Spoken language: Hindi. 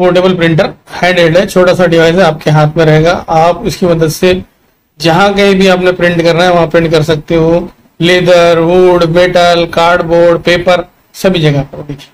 पोर्टेबल प्रिंटर हैंड हेड है छोटा सा डिवाइस है, आपके हाथ में रहेगा। आप इसकी मदद से जहाँ कहीं भी आपने प्रिंट करना है, वहाँ प्रिंट कर सकते हो। Leather wood metal cardboard paper सभी जगह पर। देखिए